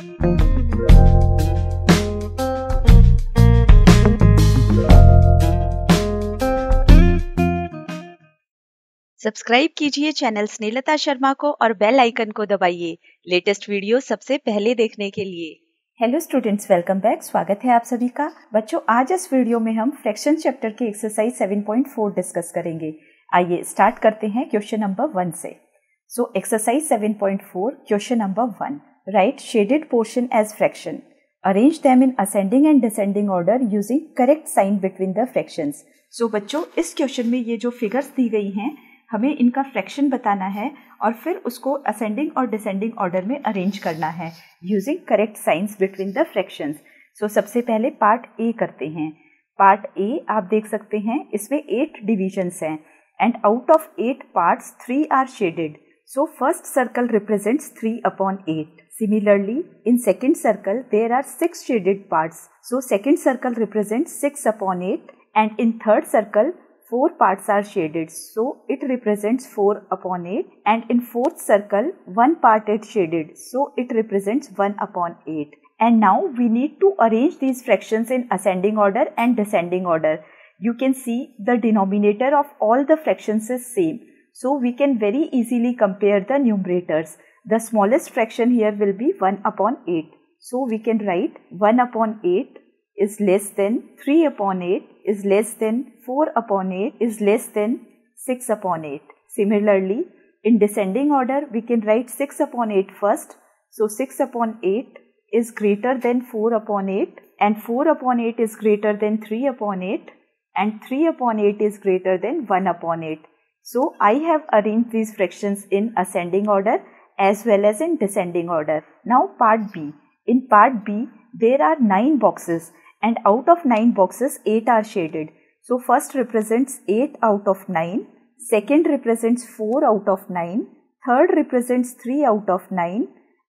Subscribe कीजिए channel Snehlata Sharma को और बेल आइकन को दबाइए। लेटेस्ट वीडियो सबसे पहले देखने के लिए। हेलो स्टूडेंट्स वेलकम बैक स्वागत है आप सभी का। बच्चों, आज इस वीडियो में हम फ्रैक्शन चैप्टर की एक्सरसाइज 7.4 डिस्कस करेंगे। आइए स्टार्ट करते हैं क्वेश्चन नंबर वन से। So exercise 7.4 question number one right shaded portion as fraction arrange them in ascending and descending order using correct sign between the fractions so बच्चों, इस question में ये जो फिगर्स दी गई हैं, हमें इनका फ्रैक्शन बताना है और फिर उसको असेंडिंग और डिसेंडिंग ऑर्डर में अरेंज करना है using correct signs between the fractions so सबसे पहले पार्ट ए करते हैं। पार्ट ए आप देख सकते हैं, इसमें एट डिविजन्स हैं and out of eight parts three are shaded so first circle represents three upon eight Similarly, in second circle, there are 6 shaded parts. So, second circle represents 6 upon 8 and in third circle, 4 parts are shaded. So, it represents 4 upon 8 and in fourth circle, 1 part is shaded. So, it represents 1 upon 8. And now we need to arrange these fractions in ascending order and descending order. You can see the denominator of all the fractions is same. So, we can very easily compare the numerators the smallest fraction here will be 1 upon 8 so we can write 1 upon 8 is less than 3 upon 8 is less than 4 upon 8 is less than 6 upon 8. Similarly, in descending order, we can write 6 upon 8 first. So 6 upon 8 is greater than 4 upon 8 and 4 upon 8 is greater than 3 upon 8 and 3 upon 8 is greater than 1 upon 8. So I have arranged these fractions in ascending order as well as in descending order. Now part B. In part B, there are 9 boxes and out of 9 boxes 8 are shaded. So first represents 8 out of 9, second represents 4 out of 9, third represents 3 out of 9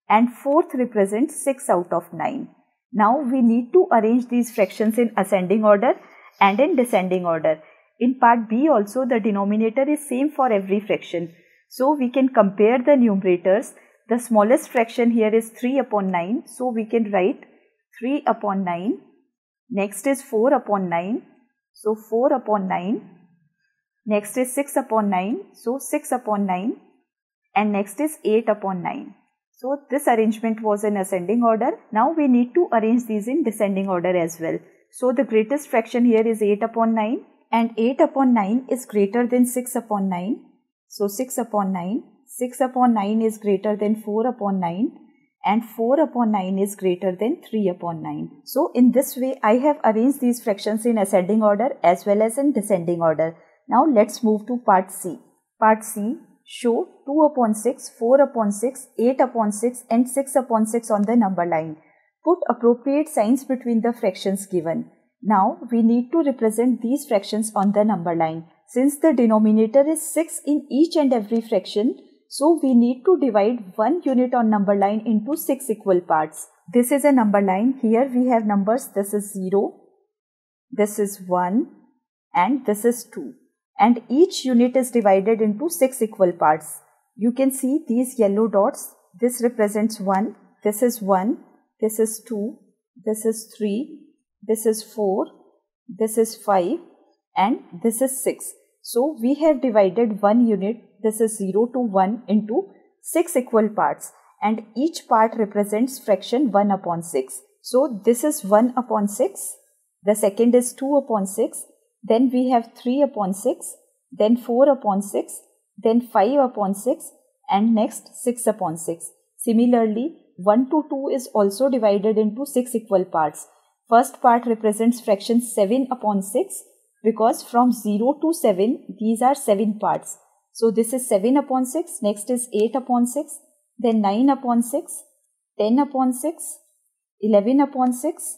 and fourth represents 6 out of 9. Now we need to arrange these fractions in ascending order and in descending order. In part B also the denominator is same for every fraction. So we can compare the numerators. The smallest fraction here is 3 upon 9. So we can write 3 upon 9 Next is 4 upon 9. So 4 upon 9. Next is 6 upon 9. So 6 upon 9. And next is 8 upon 9. So this arrangement was in ascending order. Now we need to arrange these in descending order as well. So the greatest fraction here is 8 upon 9 and 8 upon 9 is greater than 6 upon 9. So 6 upon 9. 6 upon 9 is greater than 4 upon 9 and 4 upon 9 is greater than 3 upon 9. So in this way I have arranged these fractions in ascending order as well as in descending order. Now let's move to part C. Part C show 2 upon 6, 4 upon 6, 8 upon 6 and 6 upon 6 on the number line. Put appropriate signs between the fractions given. Now we need to represent these fractions on the number line. Since the denominator is 6 in each and every fraction, so we need to divide one unit on number line into six equal parts. This is a number line. Here we have numbers. This is 0, this is 1 and this is 2. And each unit is divided into six equal parts. You can see these yellow dots. This represents 1, this is 1, this is 2, this is 3, this is 4, this is 5 and this is 6. So we have divided one unit this is 0 to 1 into 6 equal parts and each part represents fraction 1 upon 6. So this is 1 upon 6, the second is 2 upon 6, then we have 3 upon 6, then 4 upon 6, then 5 upon 6 and next 6 upon 6. Similarly, 1 to 2 is also divided into 6 equal parts. First part represents fraction 7 upon 6 because from 0 to 7 these are 7 parts. So this is 7 upon 6, next is 8 upon 6, then 9 upon 6, 10 upon 6, 11 upon 6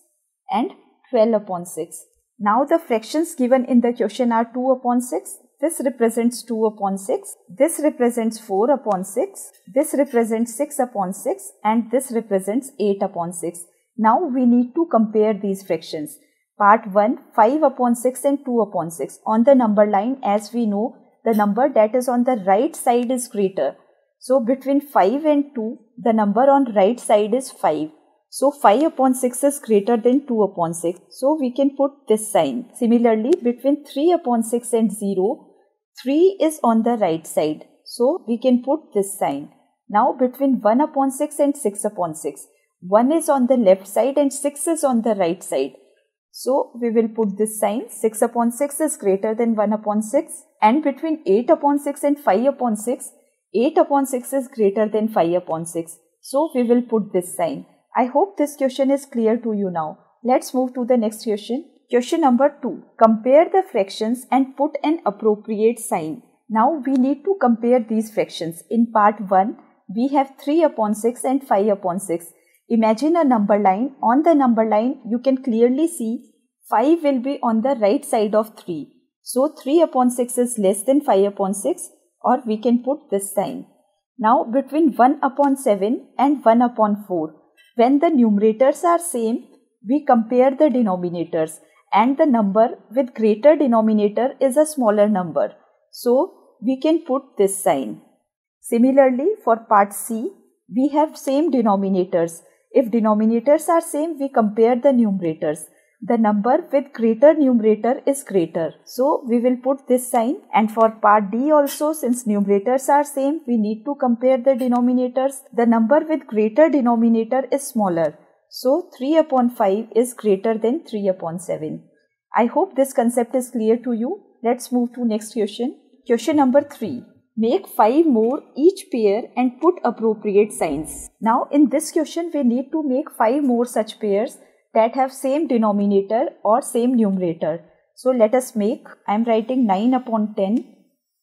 and 12 upon 6. Now the fractions given in the question are 2 upon 6, this represents 2 upon 6, this represents 4 upon 6, this represents 6 upon 6 and this represents 8 upon 6. Now we need to compare these fractions. Part 1 5 upon 6 and 2 upon 6. On the number line as we know the number that is on the right side is greater. So between 5 and 2, the number on right side is 5 So 5 upon 6 is greater than 2 upon 6. So we can put this sign. Similarly, between 3 upon 6 and 0, 3 is on the right side. So we can put this sign. Now between 1 upon 6 and 6 upon 6, 1 is on the left side and 6 is on the right side. So we will put this sign 6 upon 6 is greater than 1 upon 6 and between 8 upon 6 and 5 upon 6, 8 upon 6 is greater than 5 upon 6. So we will put this sign. I hope this question is clear to you now. Let's move to the next question. Question number 2. Compare the fractions and put an appropriate sign. Now we need to compare these fractions. In part 1, we have 3 upon 6 and 5 upon 6. Imagine a number line. On the number line, you can clearly see 5 will be on the right side of 3. So 3 upon 6 is less than 5 upon 6 or we can put this sign. Now between 1 upon 7 and 1 upon 4, when the numerators are same, we compare the denominators and the number with greater denominator is a smaller number. So we can put this sign. Similarly, for part C, we have same denominators. If denominators are same, we compare the numerators. The number with greater numerator is greater. So we will put this sign and for part D also since numerators are same, we need to compare the denominators. The number with greater denominator is smaller. So 3 upon 5 is greater than 3 upon 7. I hope this concept is clear to you. Let's move to next question. Question number 3. Make 5 more each pair and put appropriate signs. Now in this question we need to make 5 more such pairs that have same denominator or same numerator. So let us make, I am writing 9 upon 10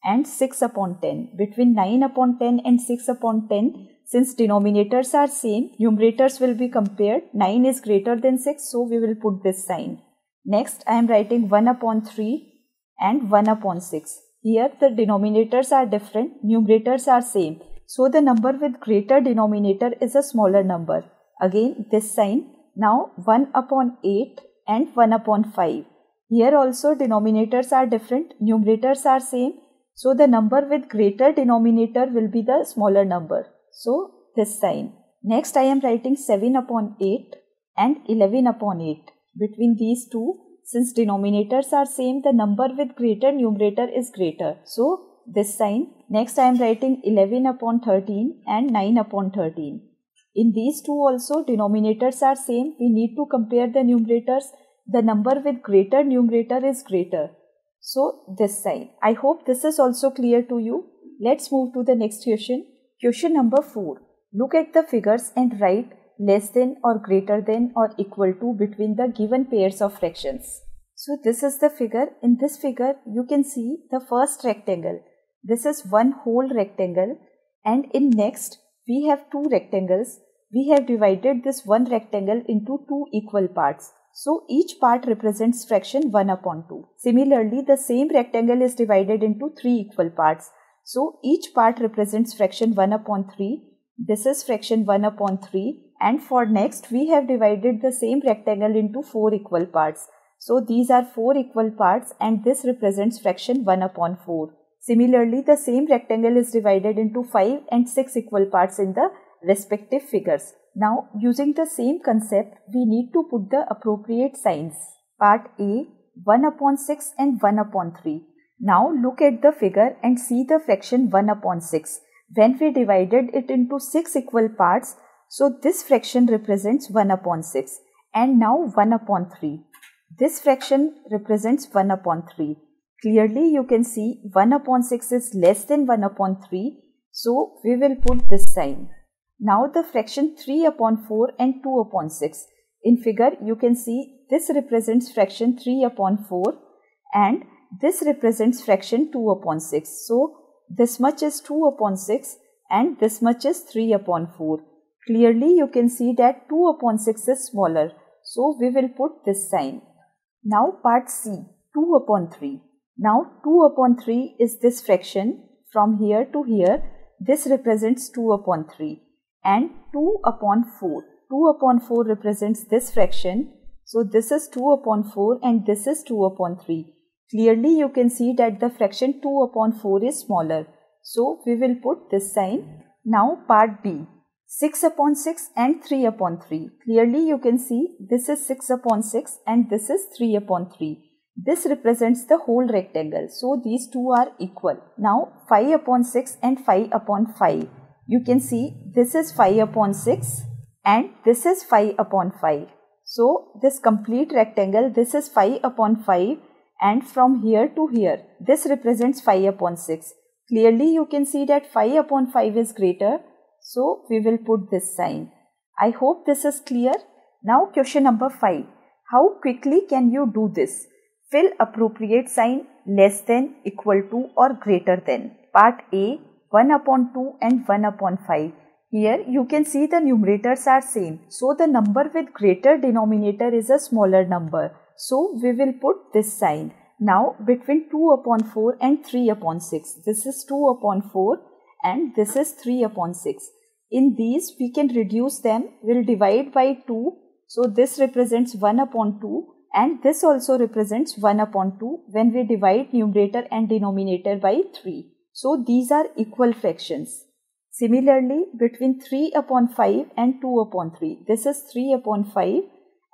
and 6 upon 10. Between 9 upon 10 and 6 upon 10, since denominators are same, numerators will be compared. 9 is greater than 6, so we will put this sign. Next, I am writing 1 upon 3 and 1 upon 6. Here the denominators are different, numerators are same. So the number with greater denominator is a smaller number. Again this sign. Now 1 upon 8 and 1 upon 5. Here also denominators are different, numerators are same. So the number with greater denominator will be the smaller number. So this sign. Next I am writing 7 upon 8 and 11 upon 8. Between these two since denominators are same, the number with greater numerator is greater. So, this sign. Next, I am writing 11 upon 13 and 9 upon 13. In these two also, denominators are same. We need to compare the numerators. The number with greater numerator is greater. So, this sign. I hope this is also clear to you. Let's move to the next question. Question number 4. Look at the figures and write less than or greater than or equal to between the given pairs of fractions. So this is the figure. In this figure, you can see the first rectangle. This is one whole rectangle and in next we have two rectangles. We have divided this one rectangle into two equal parts. So each part represents fraction 1 upon 2. Similarly, the same rectangle is divided into three equal parts. So each part represents fraction 1 upon 3. This is fraction 1 upon 3 and for next we have divided the same rectangle into 4 equal parts. So these are 4 equal parts and this represents fraction 1 upon 4. Similarly, the same rectangle is divided into 5 and 6 equal parts in the respective figures. Now, using the same concept, we need to put the appropriate signs. Part A, 1 upon 6 and 1 upon 3. Now, look at the figure and see the fraction 1 upon 6. When we divided it into 6 equal parts, so this fraction represents 1 upon 6 and now 1 upon 3. This fraction represents 1 upon 3. Clearly you can see 1 upon 6 is less than 1 upon 3. So we will put this sign. Now the fraction 3 upon 4 and 2 upon 6. In figure you can see this represents fraction 3 upon 4 and this represents fraction 2 upon 6. So this much is 2 upon 6 and this much is 3 upon 4. Clearly you can see that 2 upon 6 is smaller. So we will put this sign. Now part C, 2 upon 3. Now 2 upon 3 is this fraction from here to here. This represents 2 upon 3 and 2 upon 4. 2 upon 4 represents this fraction. So this is 2 upon 4 and this is 2 upon 3. Clearly you can see that the fraction 2 upon 4 is smaller. So we will put this sign. Now part B. 6 upon 6 and 3 upon 3. Clearly you can see this is 6 upon 6 and this is 3 upon 3. This represents the whole rectangle. So these two are equal. Now 5 upon 6 and 5 upon 5. You can see this is 5 upon 6 and this is 5 upon 5. So this complete rectangle, this is 5 upon 5 and from here to here, this represents 5 upon 6. Clearly you can see that 5 upon 5 is greater. So we will put this sign. I hope this is clear. Now question number 5. How quickly can you do this? Fill appropriate sign less than, equal to or greater than. Part A 1 upon 2 and 1 upon 5. Here you can see the numerators are same. So the number with greater denominator is a smaller number. So we will put this sign. Now between 2 upon 4 and 3 upon 6. This is 2 upon 4 and this is 3 upon 6. In these we can reduce them. We'll divide by 2. So this represents 1 upon 2 and this also represents 1 upon 2 when we divide numerator and denominator by 3. So these are equal fractions. Similarly, between 3 upon 5 and 2 upon 3, this is 3 upon 5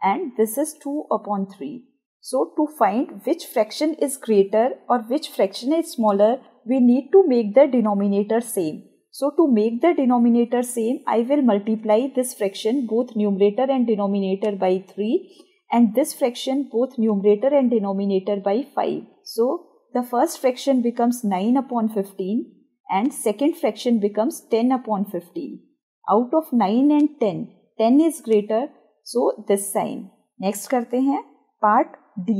and this is 2 upon 3. So to find which fraction is greater or which fraction is smaller, we need to make the denominator same. So to make the denominator same, I will multiply this fraction both numerator and denominator by 3 and this fraction both numerator and denominator by 5. So the first fraction becomes 9 upon 15 and second fraction becomes 10 upon 15. Out of 9 and 10, 10 is greater, so this sign. Next करते हैं part D.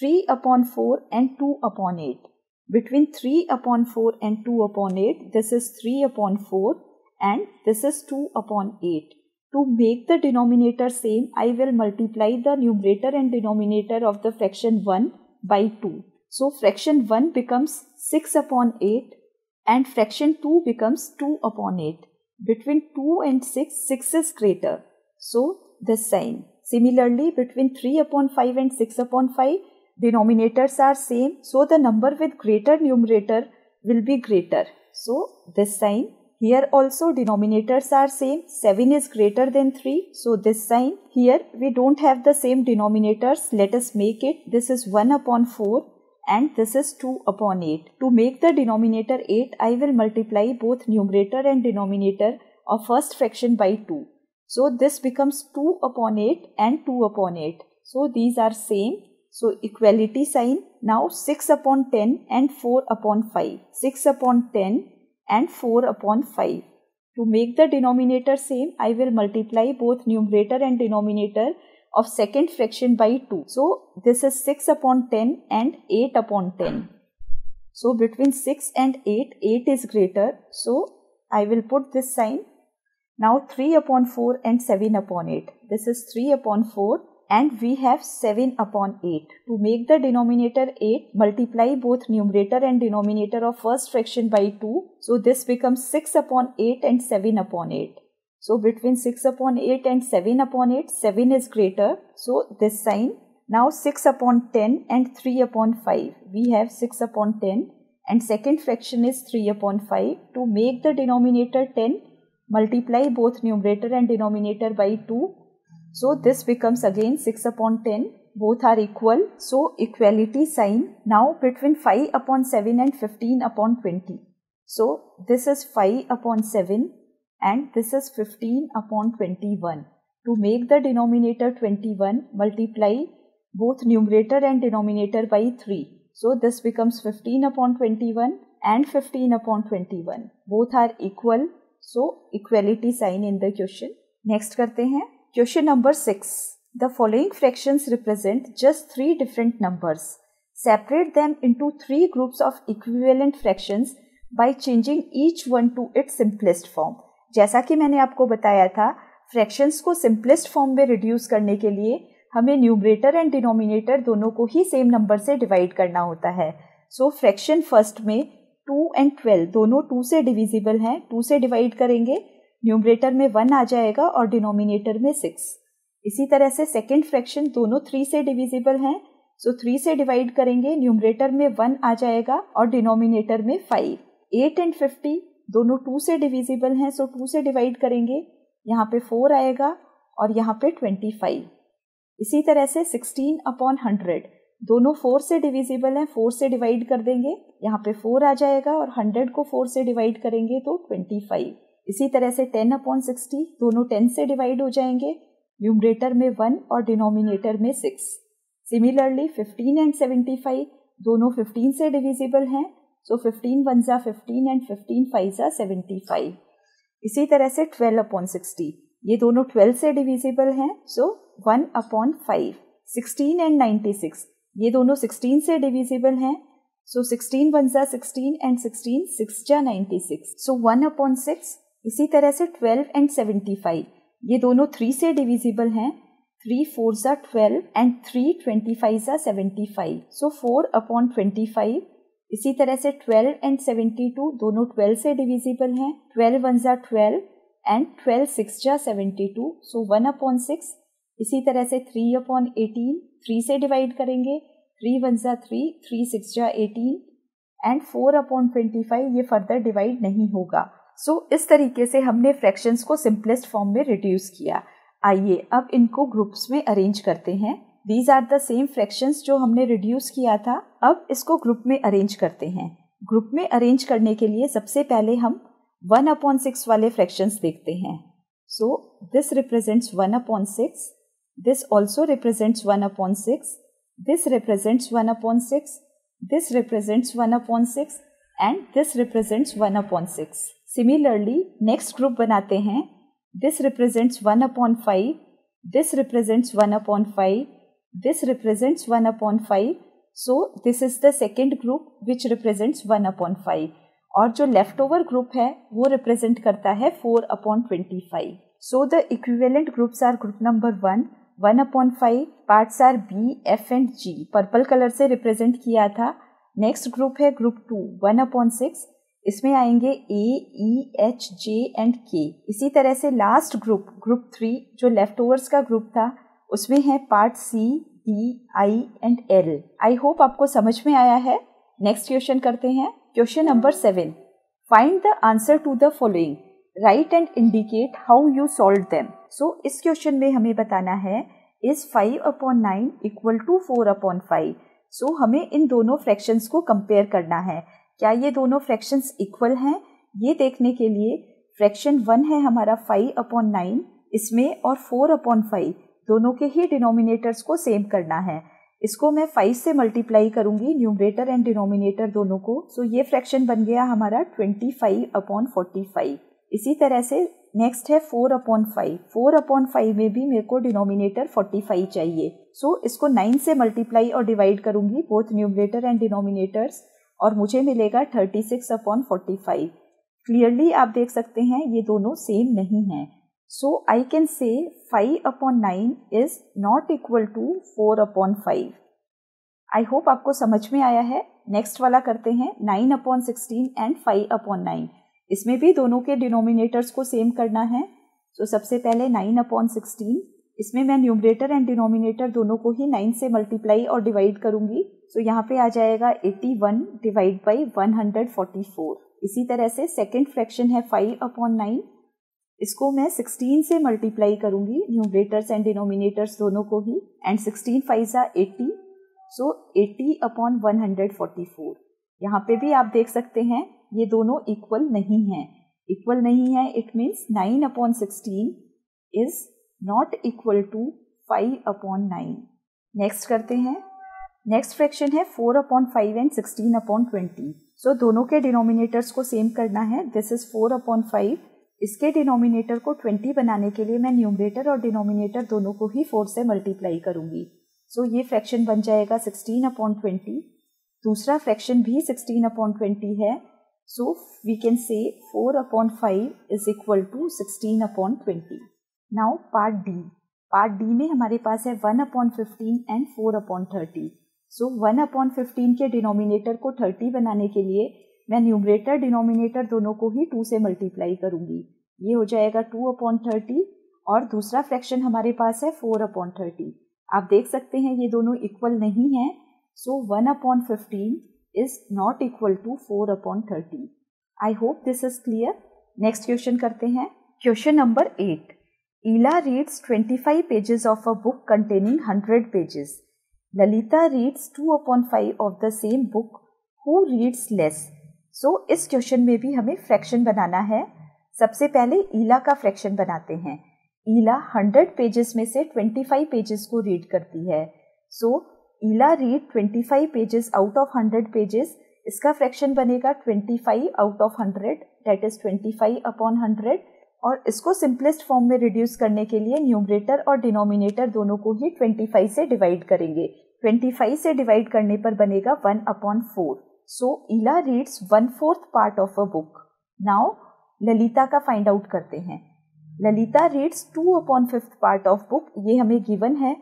3 upon 4 and 2 upon 8. Between 3 upon 4 and 2 upon 8, this is 3 upon 4 and this is 2 upon 8. To make the denominator same, I will multiply the numerator and denominator of the fraction 1 by 2. So fraction 1 becomes 6 upon 8 and fraction 2 becomes 2 upon 8. Between 2 and 6, 6 is greater. So the sign. Similarly, between 3 upon 5 and 6 upon 5, denominators are same. So the number with greater numerator will be greater. So this sign. Here also denominators are same. 7 is greater than 3. So this sign. Here we don't have the same denominators. Let us make it. This is 1 upon 4 and this is 2 upon 8. To make the denominator 8, I will multiply both numerator and denominator of first fraction by 2. So this becomes 2 upon 8 and 2 upon 8. So these are same. So equality sign. Now 6 upon 10 and 4 upon 5. 6 upon 10 and 4 upon 5. To make the denominator same, I will multiply both numerator and denominator of second fraction by 2. So this is 6 upon 10 and 8 upon 10. So between 6 and 8, 8 is greater. So I will put this sign. Now 3 upon 4 and 7 upon 8. This is 3 upon 4 and we have 7 upon 8. To make the denominator 8, multiply both numerator and denominator of first fraction by 2. So this becomes 6 upon 8 and 7 upon 8. So between 6 upon 8 and 7 upon 8, 7 is greater. So this sign. Now 6 upon 10 and 3 upon 5. We have 6 upon 10 and second fraction is 3 upon 5. To make the denominator 10, multiply both numerator and denominator by 2. So this becomes again 6 upon 10. Both are equal. So equality sign. Now between 5 upon 7 and 15 upon 20. So this is 5 upon 7 and this is 15 upon 21. To make the denominator 21, multiply both numerator and denominator by 3. So this becomes 15 upon 21 and 15 upon 21. Both are equal. So equality sign in the question. Next करते हैं question number six. The following fraction represent just three different number separate them into three group of equivalent fraction by changing each one to it simplest form जैसा कि मैंने आपको बताया था fractions को simplest form में रिड्यूस करने के लिए हमें न्यूमरेटर एंड डिनोमिनेटर दोनों को ही सेम नंबर से डिवाइड करना होता है. सो फ्रैक्शन फ़र्स्ट में टू एंड ट्वेल्व दोनों टू से डिविजिबल हैं टू से डिवाइड करेंगे न्यूमरेटर में वन आ जाएगा और डिनोमिनेटर में सिक्स। इसी तरह से सेकेंड फ्रैक्शन दोनों थ्री से डिविजिबल हैं सो थ्री से डिवाइड करेंगे, न्यूमरेटर में वन आ जाएगा और डिनोमिनेटर में फाइव एट एंड फिफ्टी दोनों टू से डिविजिबल हैं सो टू से डिवाइड करेंगे, यहाँ पे फोर आएगा और यहाँ पे ट्वेंटी फाइव इसी तरह से सिक्सटीन अपॉन हंड्रेड दोनों फोर से डिविजिबल हैं फोर से डिवाइड कर देंगे, यहाँ पे फोर आ जाएगा और हंड्रेड को फोर से डिवाइड करेंगे तो ट्वेंटी फाइव इसी तरह से टेन अपॉन सिक्सटी दोनों टेन से डिवाइड हो जाएँगे। न्यूमरेटर में वन और डिनोमिनेटर में six similarly fifteen and seventy five दोनों फिफ्टीन से डिविजिबल हैं। सो फिफ्टीन वन ज़ा फिफ्टीन एंड फिफ्टीन फाइव ज़ा सेवेंटी फाइव इसी तरह से ट्वेल्व अपॉन सिक्सटी ये दोनों ट्वेल्व से डिविजिबल हैं। So one upon five sixteen and ninety six ये दोनों सिक्सटीन से डिविजिबल हैं। सो सिक्सटीन वन ज़ा सिक्सटीन एंड सिक्सटीन सिक्स जा ninety six so one upon six इसी तरह से ट्वेल्व एंड सेवेंटी फाइव ये दोनों थ्री से डिविजिबल हैं। थ्री फोर ज़ा twelve and three twenty five ज़ा seventy five so four upon twenty five इसी तरह से ट्वेल्व एंड सेवेंटी टू दोनों ट्वेल्व से डिविजिबल हैं। ट्वेल्व वन ज़ा ट्वेल्व एंड ट्वेल्व सिक्स जा seventy two so one upon six इसी तरह से थ्री अपॉन एटीन थ्री से डिवाइड करेंगे। थ्री वन ज़ा थ्री थ्री सिक्स जा eighteen and four upon twenty five ये फर्दर डिवाइड नहीं होगा। सो so, इस तरीके से हमने फ्रैक्शंस को सिंपलेस्ट फॉर्म में रिड्यूस किया। आइए अब इनको ग्रुप्स में अरेंज करते हैं। These are the same fractions जो हमने रिड्यूस किया था। अब इसको ग्रुप में अरेंज करते हैं। ग्रुप में अरेंज करने के लिए सबसे पहले हम वन अपॉन सिक्स वाले फ्रैक्शंस देखते हैं। So this represents one upon six this also represents one upon six this represents one upon six this represents one upon six and this represents one upon six similarly next group बनाते हैं. This represents one upon five this represents one upon five this represents one upon five so this is the second group which represents one upon five और जो left over group है, वो represent करता है four upon twenty five so the equivalent groups are group number one one upon five parts are B F and G purple colour से represent किया था. Next group है group two one upon six इसमें आएँगे ए E H J and के इसी तरह से लास्ट ग्रुप ग्रुप थ्री जो लेफ़्ट ओवर्स का ग्रुप था, उसमें है part C D I and L I hope आपको समझ में आया है। नेक्स्ट क्वेश्चन करते हैं। Question number seven find the answer to the following write and indicate how you solve them so इस क्वेश्चन में हमें बताना है is five upon nine equal to four upon five so हमें इन दोनों फ्रैक्शंस को कंपेयर करना है। क्या ये दोनों फ्रैक्शंस इक्वल हैं? ये देखने के लिए फ्रैक्शन वन है हमारा फाइव अपॉन नाइन इसमें और फोर अपॉन फाइव दोनों के ही डिनोमिनेटर्स को सेम करना है। इसको मैं फाइव से मल्टीप्लाई करूँगी न्यूमरेटर एंड डिनोमिनेटर दोनों को। सो ये फ्रैक्शन बन गया हमारा twenty five upon forty five इसी तरह से नेक्स्ट है four upon five four upon five में भी मेरे को डिनोमिनेटर फोर्टी फाइव चाहिए। सो so, इसको नाइन से मल्टीप्लाई और डिवाइड करूँगी बोथ न्यूमरेटर एंड डिनोमिनेटर्स और मुझे मिलेगा thirty six upon forty five clearly आप देख सकते हैं ये दोनों सेम नहीं हैं. So I can say five upon nine is not equal to four upon five I hope आपको समझ में आया है. नेक्स्ट वाला करते हैं nine upon sixteen and five upon nine इसमें भी दोनों के डिनोमिनेटर्स को सेम करना है. सो so, सबसे पहले नाइन अपॉन सिक्सटीन इसमें मैं न्यूमरेटर एंड डिनोमिनेटर दोनों को ही नाइन से मल्टीप्लाई और डिवाइड करूँगी. सो यहाँ पे आ जाएगा 81 वन डिवाइड बाई 144 इसी तरह से सेकेंड फ्रैक्शन है 5 अपॉन नाइन इसको मैं 16 से मल्टीप्लाई करूँगी न्यूमरेटर्स एंड डिनोमिनेटर्स दोनों को ही एंड 16 फाइव ज़ा एट्टी सो 80 अपॉन 144 यहाँ पे भी आप देख सकते हैं, ये दोनों इक्वल नहीं हैं. इक्वल नहीं है it means 9 upon sixteen is not equal to five upon nine next करते हैं. नेक्स्ट फ्रैक्शन है four upon five and sixteen upon twenty so दोनों के डिनोमिनेटर्स को सेम करना है. This is four upon five इसके डिनोमिनेटर को ट्वेंटी बनाने के लिए मैं न्यूमरेटर और डिनोमिनेटर दोनों को ही फोर से मल्टीप्लाई करूँगी. सो so, ये फ्रैक्शन बन जाएगा सिक्सटीन अपॉन ट्वेंटी दूसरा फ्रैक्शन भी सिक्सटीन अपॉन ट्वेंटी है. So we can say four upon five is equal to sixteen upon twenty now part D part D में हमारे पास है one upon fifteen and four upon thirty so one upon fifteen के denominator को thirty बनाने के लिए मैं न्यूमरेटर डिनोमिनेटर दोनों को ही टू से मल्टीप्लाई करूँगी। ये हो जाएगा टू अपॉन थर्टी और दूसरा फ्रैक्शन हमारे पास है फोर अपॉन थर्टी आप देख सकते हैं ये दोनों इक्वल नहीं हैं। So one upon fifteen is not equal to four upon thirty I hope this is clear next question करते हैं। Question number eight Ila reads 25 pages of a book containing 100 pages Lalita reads 2 upon 5 of the same book who reads less so इस question में भी हमें fraction बनाना है। सबसे पहले ईला का फ्रैक्शन बनाते हैं। ईला 100 पेजेस में से 25 पेजेस को रीड करती है। So Ila read 25 pages out of 100 pages इसका फ्रैक्शन बनेगा 25 out of 100 that is 25 upon 100 और इसको सिंपलेस्ट फॉर्म में रिड्यूस करने के लिए न्यूमरेटर और डिनोमिनेटर दोनों को ही 25 से डिवाइड करेंगे। 25 से डिवाइड करने पर बनेगा 1 upon four so Ila reads one fourth part of a book now Lalita का फाइंड आउट करते हैं। Lalita reads two upon fifth part of book ये हमें गिवन है।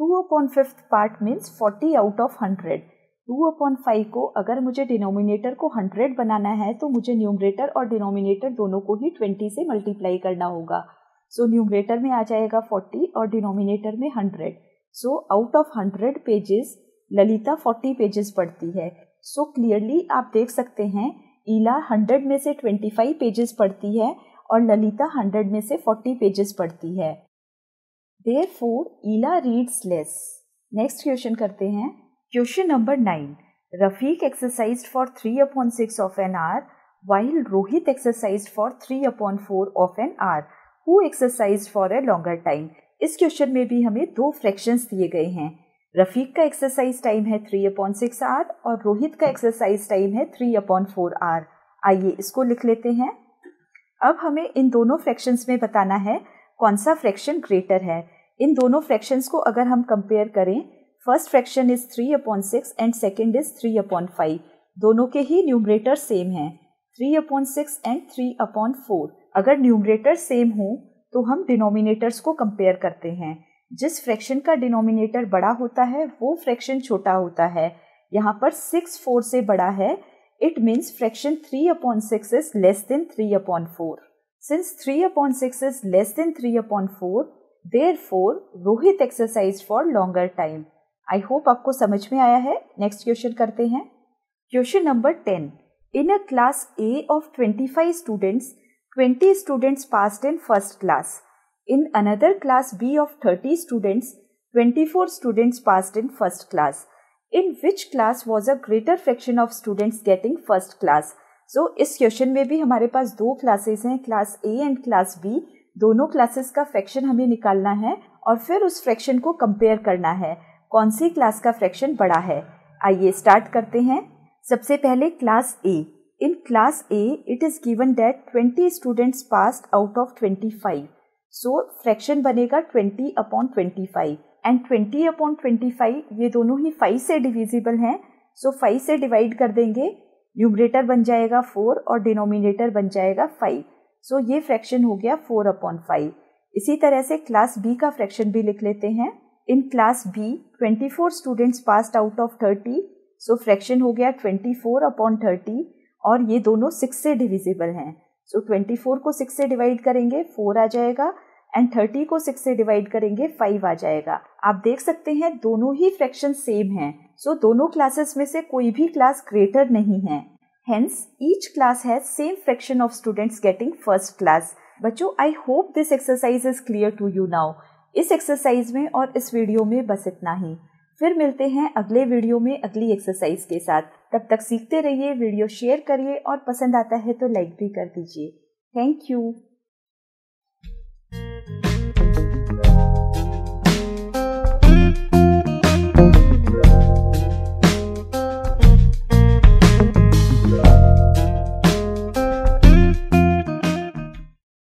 Two upon fifth part means forty out of hundred two upon five को अगर मुझे denominator को हंड्रेड बनाना है तो मुझे न्यूमरेटर और डिनोमिनेटर दोनों को ही ट्वेंटी से मल्टीप्लाई करना होगा। सो so, न्यूमरेटर में आ जाएगा फोर्टी और डिनोमिनेटर में hundred so out of hundred pages Lalita forty pages पढ़ती है। सो so, क्लियरली आप देख सकते हैं ईला हंड्रेड में से ट्वेंटी फाइव पेजेस पढ़ती है और ललिता हंड्रेड में से फोर्टी पेजेस पढ़ती है। Therefore Ila reads less next question करते हैं। Question number nine Rafiq exercise for three upon six of an hour while Rohit exercise for three upon four of an hour who exercise for a longer time इस question में भी हमें दो fractions दिए गए हैं। रफीक का एक्सरसाइज टाइम है थ्री अपॉन सिक्स आर और रोहित का एक्सरसाइज टाइम है थ्री अपॉन फोर आर आइए इसको लिख लेते हैं। अब हमें इन दोनों फ्रैक्शंस में बताना है, कौन सा फ्रैक्शन ग्रेटर है। इन दोनों फ्रैक्शंस को अगर हम कंपेयर करें first fraction is three upon six and second is three upon five दोनों के ही न्यूमरेटर सेम हैं। Three upon six and three upon four अगर न्यूमरेटर सेम हो तो हम डिनोमिनेटर्स को कंपेयर करते हैं। जिस फ्रैक्शन का डिनोमिनेटर बड़ा होता है वो फ्रैक्शन छोटा होता है। यहाँ पर सिक्स फोर से बड़ा है। It means fraction 3 upon 6 is less than 3 upon 4. Since 3 upon 6 is less than 3 upon 4, therefore Rohit exercised for longer time. I hope आपको समझ में आया है। नेक्स्ट क्वेश्चन करते हैं। Question number 10 In a class A of 25 students, 20 students passed in first class. In another class B of 30 students, 24 students passed in first class. In which class was a greater fraction of students getting first class so इस question में भी हमारे पास दो classes हैं class A and class B दोनों classes का fraction हमें निकालना है और फिर उस फ्रैक्शन को कंपेयर करना है। कौन सी क्लास का फ्रैक्शन बड़ा है? आइए स्टार्ट करते हैं। सबसे पहले class A in class A it is given that 20 students pass out of 25 so fraction बनेगा 20 upon 25 and twenty upon twenty five ये दोनों ही फाइव से डिविजिबल हैं. सो so फाइव से डिवाइड कर देंगे. न्यूमरेटर बन जाएगा फोर और डिनोमिनेटर बन जाएगा फाइव सो so, ये फ्रैक्शन हो गया फोर अपॉन फाइव इसी तरह से क्लास बी का फ्रैक्शन भी लिख लेते हैं। In class B twenty four students pass out of thirty so fraction हो गया ट्वेंटी फोर अपॉन थर्टी और ये दोनों सिक्स से डिविजिबल हैं। सो ट्वेंटी फोर को सिक्स से डिवाइड करेंगे फोर आ जाएगा एंड थर्टी को सिक्स से डिवाइड करेंगे फाइव आ जाएगा। आप देख सकते हैं दोनों ही फ्रैक्शन सेम हैं। सो so, दोनों क्लासेस में से कोई भी क्लास ग्रेटर नहीं है। Hence each class has same fraction of students getting first class बच्चों I hope this exercise is clear to you now इस एक्सरसाइज में और इस वीडियो में बस इतना ही। फिर मिलते हैं अगले वीडियो में अगली एक्सरसाइज के साथ। तब तक सीखते रहिए वीडियो शेयर करिए और पसंद आता है तो लाइक भी कर दीजिए। Thank you